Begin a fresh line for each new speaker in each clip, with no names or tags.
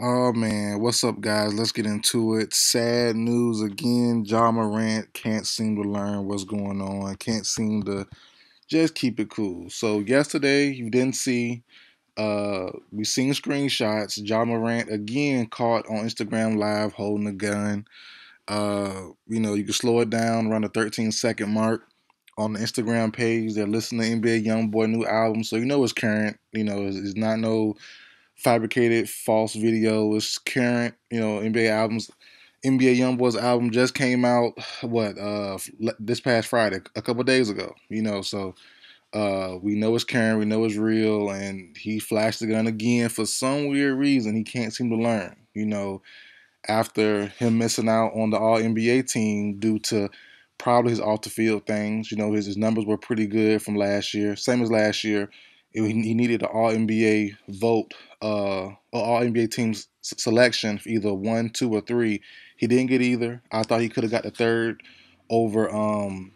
Oh man, what's up, guys? Let's get into it. Sad news again. Ja Morant can't seem to learn what's going on. Can't seem to just keep it cool. So yesterday, you didn't see. Uh, we seen screenshots. Ja Morant again caught on Instagram Live holding a gun. Uh, you know, you can slow it down around the 13 second mark on the Instagram page. They're listening to NBA YoungBoy new album, so you know it's current. You know, it's, it's not no fabricated false video. It's current. You know, NBA albums. NBA YoungBoy's album just came out. What? Uh, this past Friday, a couple days ago. You know, so uh, we know it's current. We know it's real, and he flashed the gun again for some weird reason. He can't seem to learn. You know, after him missing out on the All NBA team due to probably his off the field things. You know, his, his numbers were pretty good from last year, same as last year. He needed an All NBA vote, uh, All NBA teams selection either one, two, or three. He didn't get either. I thought he could have got the third over. Um,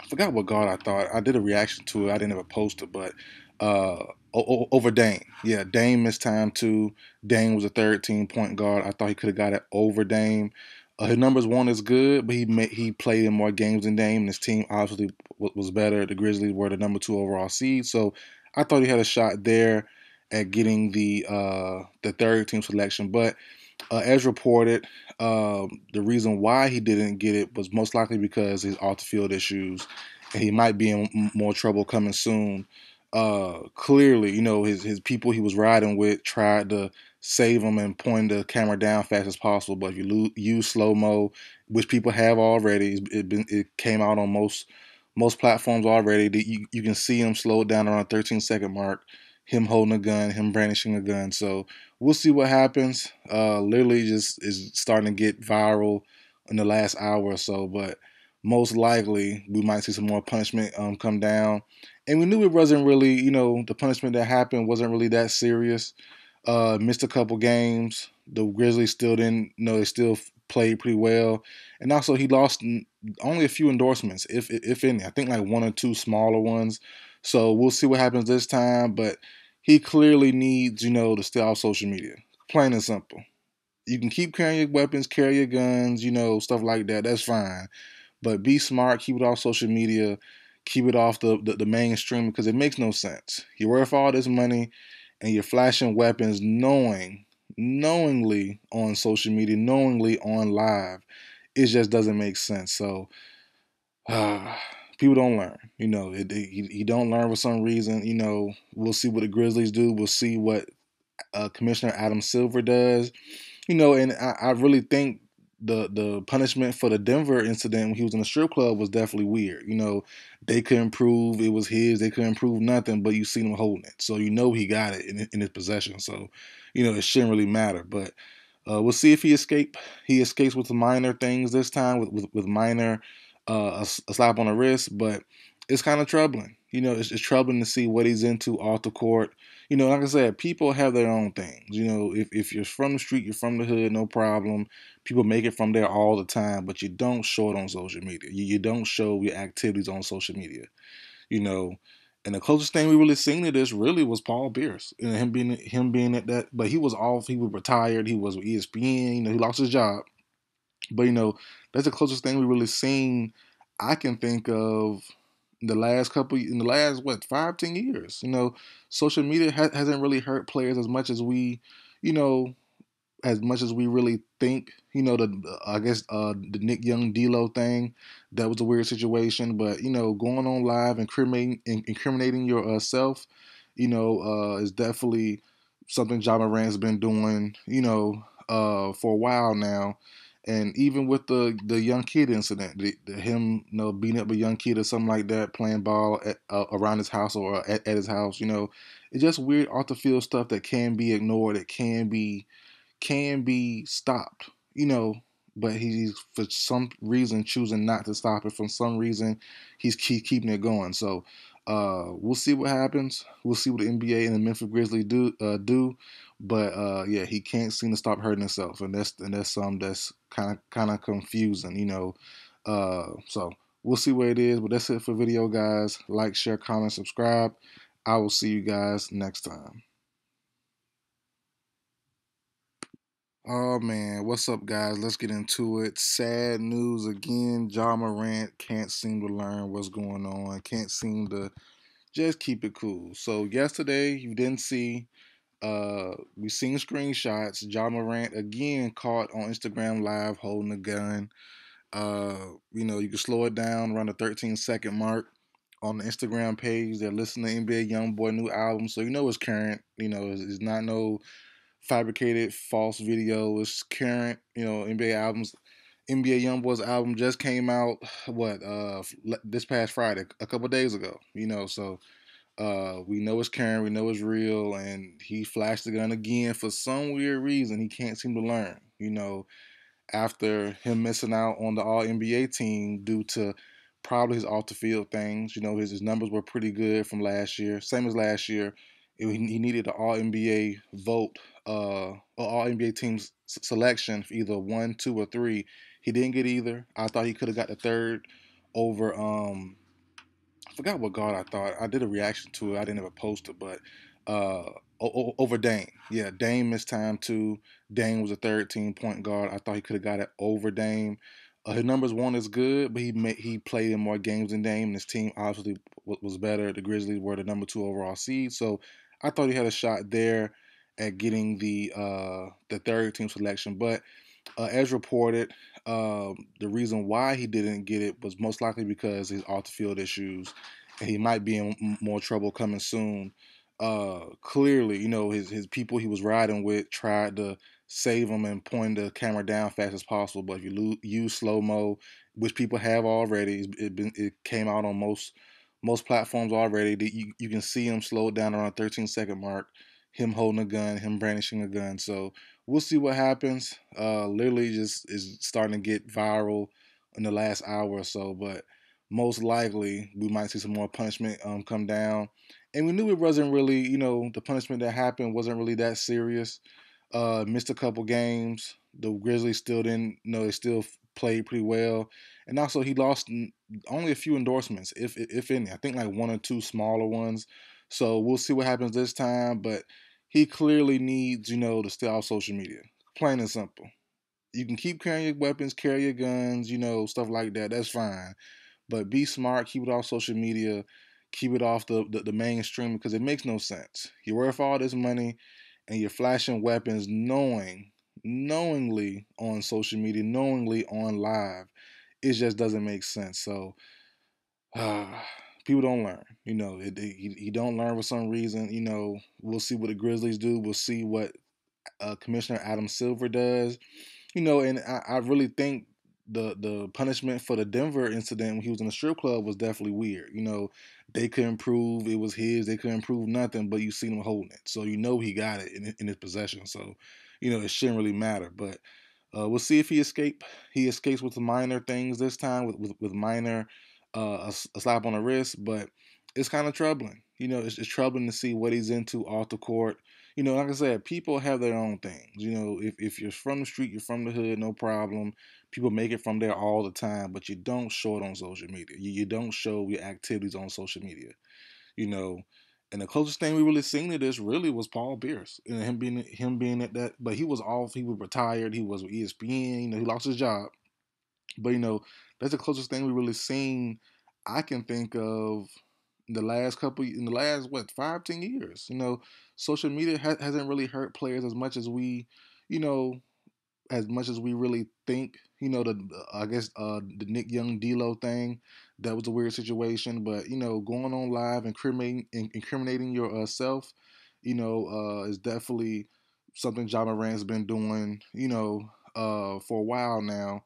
I forgot what guard I thought. I did a reaction to it. I didn't ever post it, but uh, over Dame. Yeah, Dame missed time too. Dame was a third team point guard. I thought he could have got it over Dame. Uh, his numbers weren't as good, but he he played in more games than Dame. And his team obviously was better. The Grizzlies were the number two overall seed, so I thought he had a shot there at getting the uh, the third team selection. But uh, as reported, um, the reason why he didn't get it was most likely because his off the field issues, and he might be in more trouble coming soon. Uh, clearly, you know, his his people he was riding with tried to save him and point the camera down fast as possible. But if you lo- use slow mo, which people have already, it been it came out on most most platforms already. That you you can see him slow down around 13 second mark. Him holding a gun, him brandishing a gun. So we'll see what happens. Uh, literally just is starting to get viral in the last hour or so, but most likely we might see some more punishment um, come down. And we knew it wasn't really, you know, the punishment that happened wasn't really that serious. Uh, missed a couple games. The Grizzlies still didn't, you know, they still played pretty well. And also, he lost only a few endorsements, if if any. I think like one or two smaller ones. So we'll see what happens this time. But he clearly needs, you know, to stay off social media. Plain and simple. You can keep carrying your weapons, carry your guns, you know, stuff like that. That's fine. But be smart, keep it off social media, keep it off the, the, the mainstream because it makes no sense. You're worth all this money and you're flashing weapons knowing, knowingly on social media, knowingly on live. It just doesn't make sense. So, uh, people don't learn. You know, it, it, you don't learn for some reason. You know, we'll see what the Grizzlies do. We'll see what uh, Commissioner Adam Silver does. You know, and I, I really think the the punishment for the Denver incident when he was in the strip club was definitely weird. You know, they couldn't prove it was his. They couldn't prove nothing, but you seen him holding it, so you know he got it in, in his possession. So, you know, it shouldn't really matter. But uh, we'll see if he escape. He escapes with minor things this time, with with, with minor uh, a, a, slap on the wrist. But it's kind of troubling. You know, it's, it's troubling to see what he's into off the court you know, like I said, people have their own things. You know, if, if you're from the street, you're from the hood, no problem. People make it from there all the time, but you don't show it on social media. You, you don't show your activities on social media. You know, and the closest thing we really seen to this really was Paul Pierce and him being him being at that. But he was off. He was retired. He was with ESPN. You know, he lost his job. But you know, that's the closest thing we really seen. I can think of the last couple in the last what five ten years you know social media ha- hasn't really hurt players as much as we you know as much as we really think you know the i guess uh the nick young D'Lo thing that was a weird situation but you know going on live and incriminating incriminating yourself you know uh is definitely something Ja Morant's been doing you know uh for a while now. And even with the the young kid incident, the, the him you know beating up a young kid or something like that, playing ball at, uh, around his house or at, at, his house, you know, it's just weird off the field stuff that can be ignored, it can be can be stopped, you know. But he's for some reason choosing not to stop it. For some reason, he's keep keeping it going. So uh, we'll see what happens. We'll see what the NBA and the Memphis Grizzlies do uh, do. But uh, yeah, he can't seem to stop hurting himself, and that's and that's something that's kind of kind of confusing, you know. Uh, so we'll see what it is. But that's it for video, guys. Like, share, comment, subscribe. I will see you guys next time. Oh man, what's up, guys? Let's get into it. Sad news again. Ja Morant can't seem to learn what's going on. Can't seem to just keep it cool. So yesterday, you didn't see. Uh, we seen screenshots. Ja Morant again caught on Instagram Live holding a gun. Uh, you know, you can slow it down around the 13 second mark on the Instagram page. They're listening to NBA YoungBoy new album, so you know it's current. You know, it's, it's not no fabricated false video. It's current. You know, NBA albums. NBA YoungBoy's album just came out. What? Uh, this past Friday, a couple days ago. You know, so. Uh, we know it's current, we know it's real, and he flashed the gun again for some weird reason. He can't seem to learn. You know, after him missing out on the All NBA team due to probably his off the field things. You know, his, his numbers were pretty good from last year, same as last year. It, he needed an All NBA vote, uh, All NBA team's selection either one, two, or three. He didn't get either. I thought he could have got the third over. Um, I forgot what guard I thought. I did a reaction to it. I didn't ever post it, but uh, over Dame. Yeah, Dame missed time too. Dame was a third team point guard. I thought he could have got it over Dame. Uh, his numbers weren't as good, but he made, he played in more games than Dame. And his team obviously was better. The Grizzlies were the number two overall seed, so I thought he had a shot there at getting the uh, the third team selection. But uh, as reported, um, the reason why he didn't get it was most likely because his off the field issues, and he might be in more trouble coming soon uh, clearly, you know, his his people he was riding with tried to save him and point the camera down fast as possible. But if you lo- use slow mo, which people have already, it been it came out on most most platforms already. You you can see him slow down around 13 second mark. Him holding a gun, him brandishing a gun. So we'll see what happens. Uh, literally just is starting to get viral in the last hour or so, but most likely we might see some more punishment um, come down. And we knew it wasn't really, you know, the punishment that happened wasn't really that serious. Uh, missed a couple games. The Grizzlies still didn't, know, they still played pretty well. And also, he lost only a few endorsements, if if any. I think like one or two smaller ones. So we'll see what happens this time. But he clearly needs, you know, to stay off social media. Plain and simple. You can keep carrying your weapons, carry your guns, you know, stuff like that. That's fine. But be smart, keep it off social media, keep it off the, the, the mainstream because it makes no sense. You're worth all this money and you're flashing weapons knowing, knowingly on social media, knowingly on live. It just doesn't make sense. So uh, people don't learn. You know, it, it, he, he don't learn for some reason. You know, we'll see what the Grizzlies do. We'll see what uh, Commissioner Adam Silver does. You know, and I, I really think the the punishment for the Denver incident when he was in the strip club was definitely weird. You know, they couldn't prove it was his. They couldn't prove nothing, but you seen him holding it, so you know he got it in, in his possession. So, you know, it shouldn't really matter. But uh, we'll see if he escape. He escapes with minor things this time, with with, with minor uh, a, a slap on the wrist, but it's kind of troubling. You know, it's, it's troubling to see what he's into off the court you know, like I said, people have their own things. You know, if, if you're from the street, you're from the hood, no problem. People make it from there all the time, but you don't show it on social media. You, you don't show your activities on social media. You know, and the closest thing we really seen to this really was Paul Pierce and him being him being at that. But he was off. He was retired. He was with ESPN. You know, he lost his job. But you know, that's the closest thing we really seen. I can think of the last couple in the last what five ten years. You know, social media ha- hasn't really hurt players as much as we, you know, as much as we really think. You know, the I guess uh, the Nick Young D'Lo thing that was a weird situation, but you know, going on live and incriminating incriminating yourself, you know, uh, is definitely something Ja Morant's been doing. You know, uh, for a while now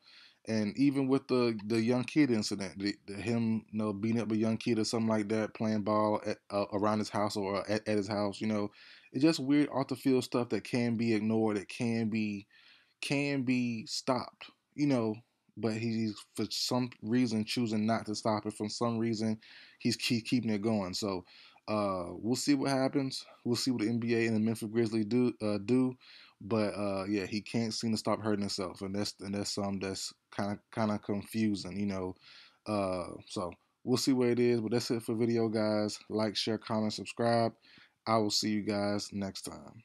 and even with the the young kid incident, the, the, him you know beating up a young kid or something like that, playing ball at, uh, around his house or at, at, his house, you know, it's just weird off the field stuff that can be ignored, it can be can be stopped, you know. But he's for some reason choosing not to stop it. For some reason, he's keep, keeping it going. So uh, we'll see what happens. We'll see what the NBA and the Memphis Grizzlies do uh, do. But uh, yeah, he can't seem to stop hurting himself, and that's and that's something that's kind of kind of confusing, you know. Uh, so we'll see what it is. But that's it for video, guys. Like, share, comment, subscribe. I will see you guys next time.